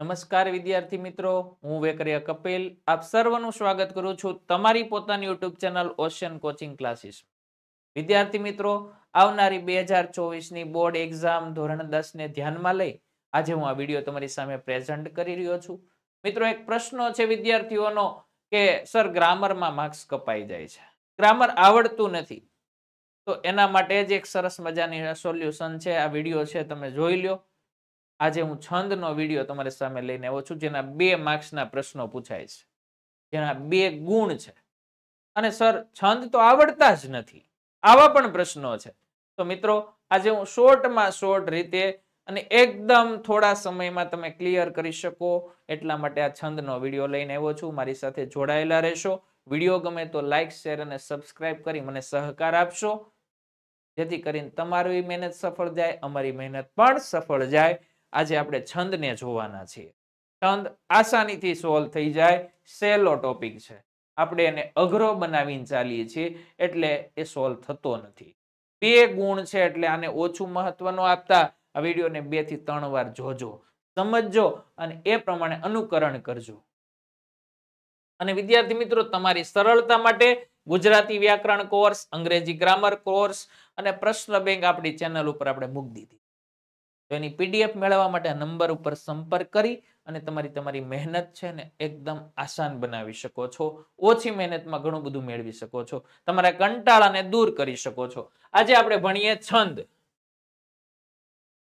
નમસ્કાર વિદ્યાર્થી મિત્રો, હું વેકરિયા કપિલ. આપ સર્વનું સ્વાગત કરું છું તમારી પોતાની YouTube channel Ocean coaching classes. વિદ્યાર્થી મિત્રો, આવનારી બે હજાર ચોવીસની બોર્ડ એક્ઝામ ધોરણ દસ ને ધ્યાનમાં લઈ આજે હું આ વીડિયો તમારી સામે પ્રેઝન્ટ કરી રહ્યો છું. મિત્રો, એક પ્રશ્ન છે વિદ્યાર્થીઓનો કે, સર, ગ્રામરમાં માર્ક્સ કપાઈ જાય છે. ગ્રામર આવડતું નથી. તો એના માટે જ એક સરસ મજાની સોલ્યુશન છે. આ વીડિયો છે, તમે જોઈ લ્યો. આજે હું છંદનો વીડિયો તમારી સામે લઈને આવ્યો છું, જેના બે માર્ક્સના પ્રશ્નો પૂછાય છે. જેના બે ગુણ છે. અને સર, છંદ તો આવડતા જ નથી. આવા પણ પ્રશ્નો છે. તો મિત્રો, આજે હું શોર્ટમાં શોર્ટ રીતે અને એકદમ થોડા સમયમાં તમે ક્લિયર કરી શકો, એટલા માટે આ છંદનો વીડિયો લઈને આવ્યો છું. મારી સાથે જોડાયેલા રહેશો. વીડિયો ગમે તો લાઈક, શેર અને સબસ્ક્રાઇબ કરી મને સહકાર આપશો. જેથી કરીને તમારી મહેનત સફળ જાય, અમારી મહેનત પણ સફળ જાય. આજે આપણે છંદને જોવાના છીએ. છંદ આસાનીથી સોલ્વ થઈ જાય સહેલો ટોપિક છે. આપણે એને અઘરો બનાવીને ચાલીએ છીએ, એટલે એ સોલ્વ થતો નથી. બે ગુણ છે, એટલે આને ઓછું મહત્વ ન આપતા આ વિડીયોને બેથી ત્રણ વાર જોજો. સમજજો અને એ પ્રમાણે અનુકરણ કરજો. અને વિદ્યાર્થી મિત્રો, તમારી સરળતા માટે ગુજરાતી વ્યાકરણ કોર્સ અંગ્રેજી ગ્રામર કોર્સ અને પ્રશ્ન બેંક આપણી ચેનલ ઉપર આપણે મૂકી દીધી. તો એની પીડીએફ મેળવવા માટે નંબર ઉપર સંપર્ક કરી અને તમારી તમારી મહેનત છે ને એકદમ આસાન બનાવી શકો છો. ઓછી મહેનતમાં ઘણું બધું મેળવી શકો છો. તમારા કંટાળાને દૂર કરી શકો છો. આજે આપણે ભણીએ છંદ.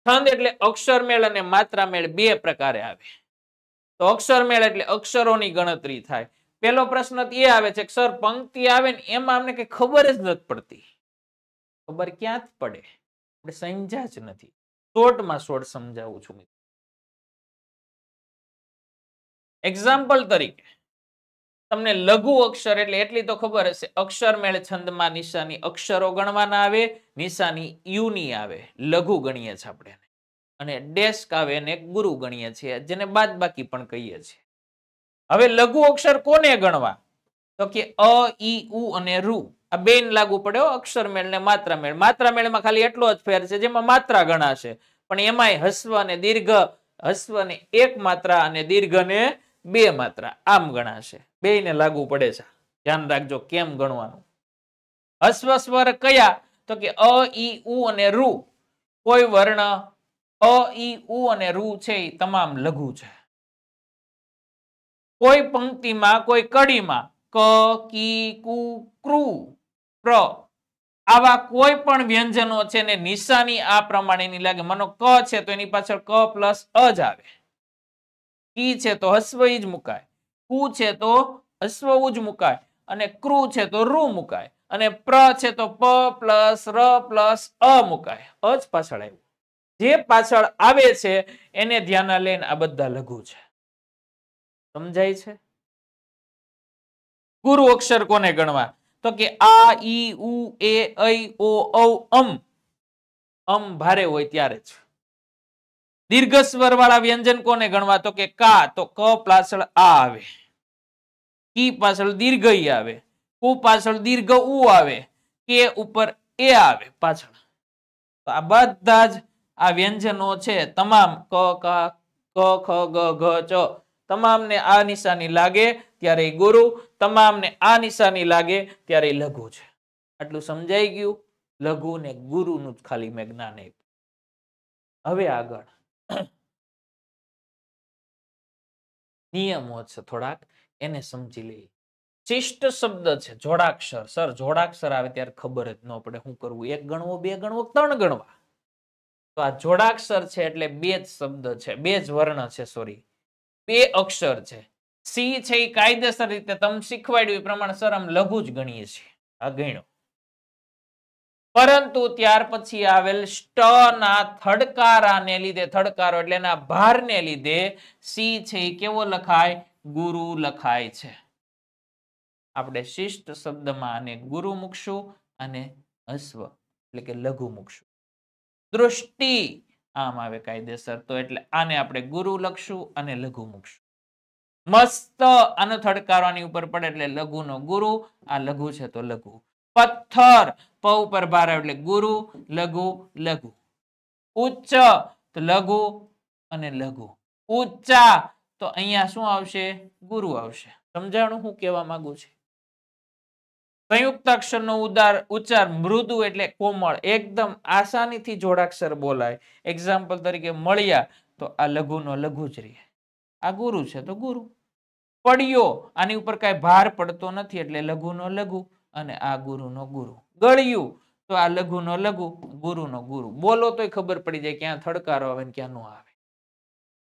છંદ એટલે અક્ષર મેળ અને માત્રા મેળ બે પ્રકારે આવે. તો અક્ષર મેળ એટલે અક્ષરોની ગણતરી થાય. પેલો પ્રશ્ન એ આવે છે સર પંક્તિ આવે ને એમાં અમને કઈ ખબર જ નથી પડતી. ખબર ક્યાં જ પડે? આપણે સમજ્યા જ નથી. શોર્ટમાં શોર્ટ સમજાવું છું એક્ઝામ્પલ તરીકે, તમને લઘુ અક્ષર એટલે એટલી તો ખબર હશે. અક્ષર મેળ છંદમાં નિશાની અક્ષરો ગણવાના આવે, નિશાની યુની આવે. લઘુ ગણીએ છીએ આપણે અને ડેસ્ક આવે ને ગુરુ ગણીએ છીએ, જેને બાદ બાકી પણ કહીએ છીએ. હવે લઘુ અક્ષર કોને ગણવા? તો કે અ, ઈ, ઉ અને રૂ. આ બેન લાગુ પડ્યો અક્ષર મેળ ને માત્રા મેળ માત્રા મેળમાં ખાલી એટલો જ ફેર છે જેમાં માત્રા ગણાશે પણ એમાંય હસ્વ અને દીર્ઘ, હસ્વ ને એક માત્રા અને દીર્ઘ ને બે માત્રા, આમ ગણાશે બે ને લાગુ પડે છે. ધ્યાન રાખજો કેમ ગણવાનું. હસ્વ સ્વર કયા? તો કે અ, ઈ, ઉ અને રૂ. કોઈ વર્ણ અ, ઈ, ઉ અને રૂ છે એ તમામ લઘુ છે. કોઈ પંક્તિમાં, કોઈ કડીમાં ક, કી, કુ, ક્રુ આવા કોઈ પણ વ્યંજનો છે ને નિશાની આ પ્રમાણેની લાગે. મનો ક છે તો એની પાછળ ક પ્લસ અ આવે. કી છે તો હસ્વ જ મુકાય. કુ છે તો હસ્વ જ મુકાય. અને ક્રુ છે તો રુ મુકાય. અને પ્ર છે તો પ પ્લસ ર પ્લસ અ મુકાય. અ પાછળ આવ્યું. જે પાછળ આવે છે એને ધ્યાન લઈને આ બધા લઘુ છે. સમજાય છે? ગુરુ અક્ષર કોને ગણવા? તો કે આ, ઈ, ઉ, એ ઓ, ઔ, અમ. અમ ભારે હોય ત્યારે જ. દીર્ઘ સ્વર વાળા વ્યંજન કોને ગણવા? તો કે કા, તો ક પાછળ આ આવે. કી પાછળ દીર્ઘ ઈ આવે. કુ પાછળ દીર્ઘ ઉ આવે. કે ઉપર એ આવે પાછળ. આ બધા જ આ વ્યંજનો છે તમામ ક, કા, ક, ખ, ગ, ઘ, ચ. તમામને આ નિશાની લાગે. ત્યારે ગુરુ તમામને આ નિશાની લાગે ત્યારે લઘુ છે. આટલું સમજાઈ ગયું. લઘુ ને ગુરુનું જ ખાલી મેં જ્ઞાન આપ્યું. હવે આગળ. નિયમો છે થોડાક. એને સમજી લઈએ. શિષ્ટ શબ્દ છે. જોડાક્ષર. સર, જોડાક્ષર આવે ત્યારે ખબર જ ન પડે શું કરવું. એક ગણવો, બે ગણવો, ત્રણ ગણવા. તો આ જોડાક્ષર છે એટલે બે જ શબ્દ છે. બે જ વર્ણ છે સોરી બે અક્ષર છે. સી છે એ કાયદેસર રીતે તમે શીખવાડ્યું, એ પ્રમાણે સર આમ લઘુ જ ગણીએ છીએ. પરંતુ ત્યાર પછી આવેલ સ્ટ ના થડકારાને લીધે, થડકારો એટલે એના ભારને લીધે સી છે એ કેવો લખાય? ગુરુ લખાય છે. આપણે શિષ્ટ શબ્દમાં આને ગુરુ મૂકશું અને અશ્વ એટલે કે લઘુ મૂકશું. દૃષ્ટિ આમ આવે કાયદેસર તો એટલે આને આપણે ગુરુ લખશું અને લઘુ મૂકશું. મસ્ત આનો થડકારવાની ઉપર પડે એટલે લઘુનો ગુરુ, આ લઘુ છે તો લઘુ. પથ્થર, પ ઉપર ભાર એટલે ગુરુ, લઘુ લઘુ. ઉચ્ચ, તો લઘુ અને લઘુ. ઉચ્ચા તો અહીંયા શું આવશે? ગુરુ આવશે. સમજાણું હું કહેવા માંગુ છું? સંયુક્ત અક્ષરનો ઉદાર, ઉચ્ચાર મૃદુ એટલે કોમળ. એકદમ આસાનીથી જોડાક્ષર બોલાય. એક્ઝામ્પલ તરીકે મળ્યા, તો આ લઘુનો લઘુ જ રહે. આ ગુરુ છે તો ગુરુ. પડ્યો. આની ઉપર કાંઈ ભાર પડતો નથી એટલે લઘુનો લઘુ અને આ ગુરુનો ગુરુ. ગળ્યું. તો આ લઘુનો લઘુ ગુરુનો ગુરુ. બોલો તોય ખબર પડી જાય ક્યાં થડકારો આવે ને ક્યાં ન આવે.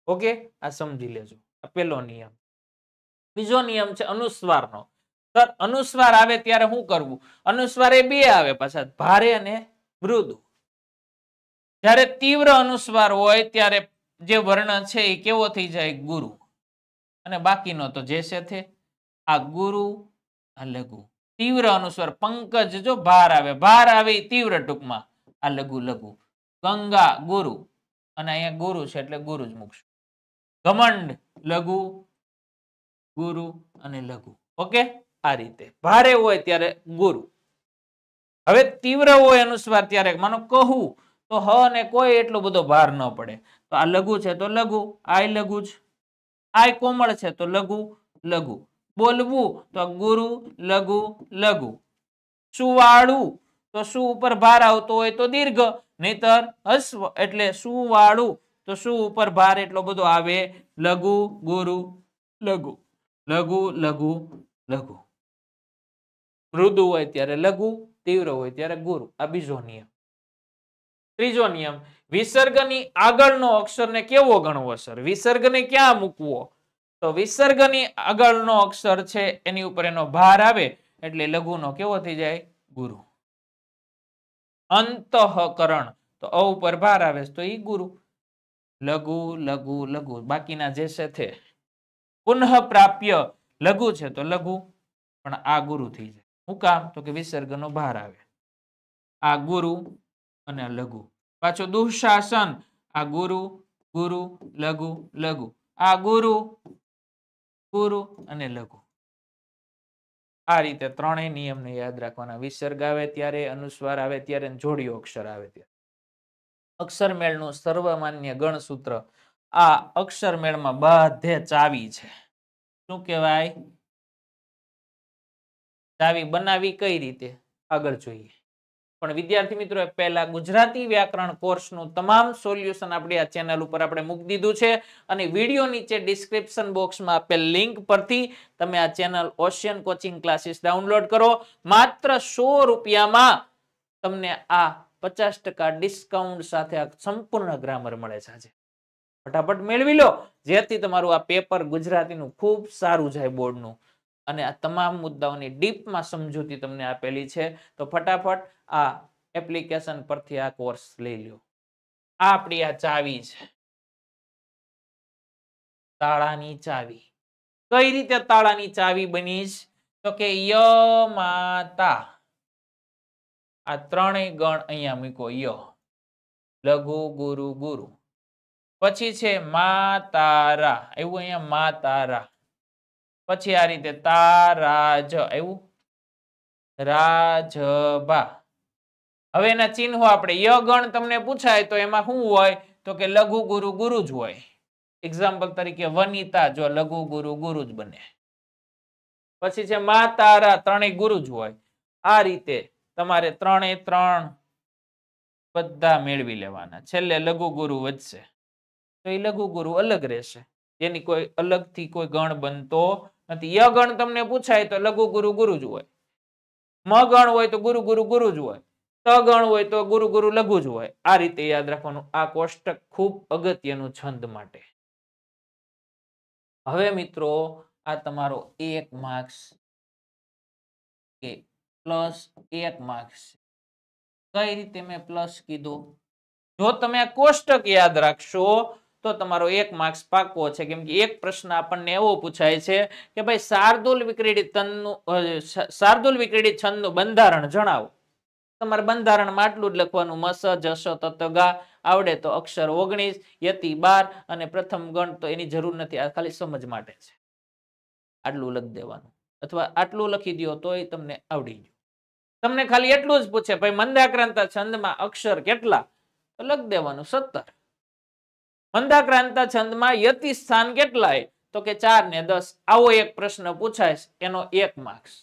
ઓકે? આ સમજી લેજો. આ નિયમ. બીજો નિયમ છે અનુસ્વારનો. સર, અનુસ્વાર આવે ત્યારે શું કરવું? અનુસ્વાર એ બે આવે પાછા. ભારે અને મૃદુ. જ્યારે તીવ્ર અનુસ્વાર હોય ત્યારે જે વર્ણ છે એ કેવો થઈ જાય? ગુરુ. અને બાકીનો તો જે છે તે આ ગુરુ આ લઘુ. તીવ્ર અનુસ્વાર, પંકજ જો ભાર આવે ભાર આવે તીવ્ર ટૂંકમાં આ લઘુ લઘુ. ગંગા ગુરુ, અને અહીંયા ગુરુ છે એટલે ગુરુ જ મૂકશું. ઘમંડ, લઘુ, ગુરુ અને લઘુ. ઓકે? આ રીતે. ભારે હોય ત્યારે ગુરુ. હવે તીવ્ર હોય અનુસ્વાર ત્યારે માનો કહું, તો હ ને કોઈ એટલો બધો ભાર ન પડે. તો આ લઘુ છે તો લઘુ, આય લઘુ જ. આય કોમળ છે, તો લઘુ લઘુ. બોલવું, તો ગુરુ, લઘુ લઘુ. સુવાળું, તો શું ઉપર ભાર આવતો હોય તો દીર્ઘ, નહીતર હસ્વ એટલે સુવાળું, તો શું ઉપર ભાર એટલો બધો આવે, લઘુ, ગુરુ, લઘુ. લઘુ લઘુ લઘુ. મૃદુ હોય ત્યારે લઘુ, તીવ્ર હોય ત્યારે ગુરુ. આ બીજો નિયમ. ત્રીજો નિયમ, વિસર્ગની આગળનો અક્ષરને કેવો ગણવો, સર? વિસર્ગને ક્યાં મૂકવો? તો વિસર્ગની આગળનો અક્ષર છે, એની ઉપર એનો ભાર આવે, એટલે લઘુનો કેવો થઈ જાય? ગુરુ. અંતઃકરણ. તો અ ઉપર ભાર આવે તો ઈ ગુરુ. લઘુ લઘુ લઘુ. બાકીના જે છે તે. પુનઃ પ્રાપ્ય લઘુ છે તો લઘુ, પણ આ ગુરુ થઈ જાય. હું કામ? તો કે વિસર્ગનો ભાર આવે. આ ગુરુ અને લઘુ. પાછો દુઃશાસન. આ ગુરુ ગુરુ, લઘુ લઘુ. આ ગુરુ ગુરુ અને લઘુ. આ રીતે ત્રણેય નિયમને યાદ રાખવાના. વિસર્ગ આવે ત્યારે, અનુસ્વાર આવે ત્યારે જોડિયો અક્ષર આવે ત્યારે. અક્ષર મેળનું સર્વમાન્ય ગણસૂત્ર. આ અક્ષર મેળમાં બધે ચાવી છે. શું કહેવાય? ચાવી બનાવી કઈ રીતે? આગળ જોઈએ. પણ વિદ્યાર્થી મિત્રો પહેલા ગુજરાતી વ્યાકરણ કોર્સનું તમામ સોલ્યુશન આપણે આ ચેનલ ઉપર આપણે મૂકી દીધું છે અને વીડિયો નીચે ડિસ્ક્રિપ્શન બોક્સમાં આપેલ લિંક પરથી તમે આ channel Ocean coaching classes download કરો. માત્ર સો રૂપિયામાં તમને આ પચાસ ડિસ્કાઉન્ટ સાથે આ સંપૂર્ણ ગ્રામર મળે છે આજે. ફટાફટ મેળવી લો, જેથી તમારું આ પેપર ગુજરાતીનું ખૂબ સારું જાય બોર્ડનું. અને આ તમામ મુદ્દાઓની ડીપમાં સમજૂતી તમને આપેલી છે. તો ફટાફટ આ એપ્લિકેશન પરથી આ કોર્સ લઈ લો આ આપણી આ ચાવી છે. તાળાની ચાવી. કઈ રીતે તાળાની ચાવી બની તો કે ય માતા. આ ત્રણેય ગણ અહીંયા મૂકો, ય. લઘુ, ગુરુ ગુરુ. પછી છે મા તારા એવું અહીંયા મા તારા પછી આ રીતે તારાજ આવ્યું રાજભા. હવે એના ચિહ્નો આપણે ય તમને પૂછાય તો એમાં શું હોય? તો કે લઘુ ગુરુ ગુરુ જ હોય. એક્ઝામ્પલ તરીકે વનિતા જો લઘુ ગુરુ ગુરુ જ બને. પછી છે મા તારા ત્રણેય ગુરુ જ હોય. આ રીતે તમારે ત્રણે ત્રણ બધા મેળવી લેવાના. છેલ્લે લઘુ ગુરુ વધશે. તો એ લઘુ ગુરુ અલગ રહેશે. એની કોઈ અલગથી કોઈ ગણ બનતો નથી. ય તમને પૂછાય તો લઘુ ગુરુ ગુરુ જ હોય. મ હોય તો ગુરુ ગુરુ ગુરુ જ હોય. ત હોય તો ગુરુ ગુરુ લઘુ જ હોય. આ રીતે યાદ રાખવાનું. આ કોષ્ટક ખૂબ અગત્યનું છંદ માટે. હવે મિત્રો, આ તમારો એક માર્ક્સ કે પ્લસ એક માર્ક્સ કઈ રીતે મેં પ્લસ કીધું? જો તમે કોષ્ટક યાદ રાખશો તો તમારો એક માર્ક્સ પાકો છે. કેમ કે એક પ્રશ્ન આપણને એવો પૂછાય છે કે ભાઈ શાર્દુલ વિક્રીડિત તનનું શાર્દુલ વિક્રીડિત છંદનું બંધારણ જણાવો. તમારે બંધારણમાં આટલું જ લખવાનું મસ જસ તતગા આવડે તો અક્ષર ઓગણીસ, યતિ બાર અને પ્રથમ ગણ તો એની જરૂર નથી. આ ખાલી સમજ માટે છે. આટલું લખી દેવાનું. અથવા આટલું લખી દો તોય તમને આવડી ગયું. તમને ખાલી એટલું જ પૂછે, ભાઈ મંદાક્રાંત છંદમાં અક્ષર કેટલા? તો લખી દેવાનું સત્તર. મંદાક્રાંતા છંદમાં યતિ સ્થાન કેટલાય? તો કે ચાર ને દસ. આવો એક પ્રશ્ન પૂછાય એનો એક માર્ક્સ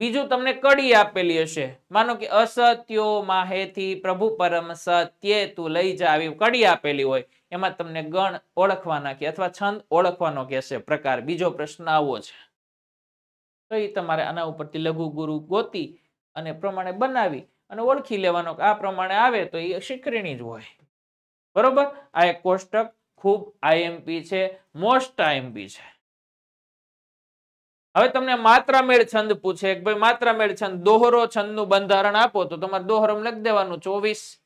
બીજું તમને કડી આપેલી હશે. માનો કે અસત્યો માહેથી પ્રભુ પરમ સત્ય તું લઈ જા આવી કડી આપેલી હોય. એમાં તમને ગણ ઓળખવાના કે અથવા છંદ ઓળખવાનો કહેશે. પ્રકાર. બીજો પ્રશ્ન આવો છે. તો એ તમારે આના ઉપરથી લઘુ ગુરુ ગોતી અને પ્રમાણે બનાવી અને ઓળખી લેવાનો. કે આ પ્રમાણે આવે તો એ શીખરીણી જ હોય. બરોબર? આ એક કોષ્ટક ખૂબ આઈએમપી છે મોસ્ટ આઈએમપી છે. હવે તમને માત્રામેળ છંદ પૂછે કે ભાઈ માત્રામેળ છંદ, દોહરો છંદનું બંધારણ આપો તો તમારે દોહરમ લખી દેવાનું, ચોવીસ.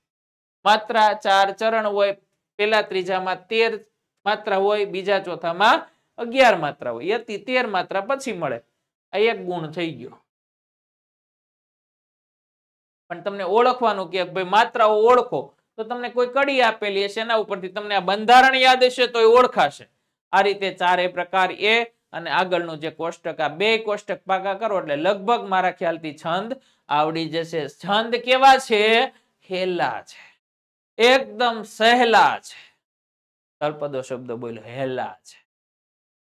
માત્રા ચાર ચરણ હોય પેલા ત્રીજામાં તેર માત્રા હોય, બીજા ચોથામાં અગિયાર માત્રા હોય. યતિ તેર માત્રા પછી મળે. આ એક ગુણ થઈ ગયો. પણ તમને ઓળખવાનું કે ભાઈ માત્રાઓ ઓળખો. તો તમને કોઈ કડી આપેલી હશે એના ઉપરથી તમને આ બંધારણ યાદ હશે તો એ ઓળખાશે. આ રીતે ચારે પ્રકાર એ અને આગળનું જે કોષ્ટક, આ બે કોષ્ટક પાકા કરો એટલે લગભગ મારા ખ્યાલથી છંદ આવડી જશે. છંદ કેવા છે? હેલા છે. એકદમ સહેલા છે. તળપદો શબ્દ બોલ્યો, હેલા છે.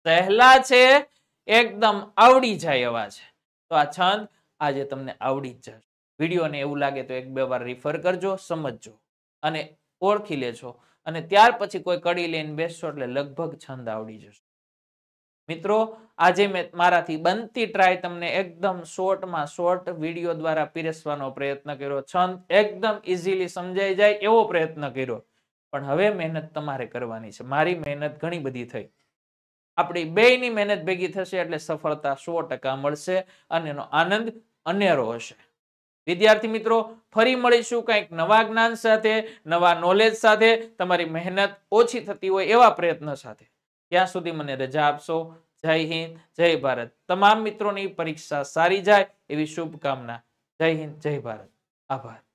સહેલા છે, એકદમ આવડી જાય એવા છે. તો આ છંદ આજે તમને આવડી જ જશે. વિડીયોને એવું લાગે તો એક બે વાર રિફર કરજો, સમજજો. અને ઓળખી લેજો. અને ત્યાર પછી કોઈ કડી લઈને બેસશો એટલે લગભગ છંદ આવડી જશે. મિત્રો, આજે મેં મારાથી બનતી ટ્રાય તમને એકદમ શોર્ટમાં શોર્ટ વીડિયો દ્વારા પીરસવાનો પ્રયત્ન કર્યો. છંદ એકદમ ઇઝીલી સમજાઈ જાય એવો પ્રયત્ન કર્યો. પણ હવે મહેનત તમારે કરવાની છે. મારી મહેનત ઘણી બધી થઈ. આપણી બેયની મહેનત ભેગી થશે એટલે સફળતા સો મળશે અને એનો આનંદ અનેરો હશે. વિદ્યાર્થી મિત્રો, ફરી મળીશું કંઈક નવા જ્ઞાન સાથે, નવા નોલેજ સાથે. તમારી મહેનત ઓછી થતી હોય એવા પ્રયત્ન સાથે. ત્યાં સુધી મને રજા આપશો. જય હિન્દ, જય ભારત. તમામ મિત્રોની પરીક્ષા સારી જાય એવી શુભકામના. જય હિન્દ, જય ભારત. આભાર.